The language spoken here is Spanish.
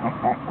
Ajá.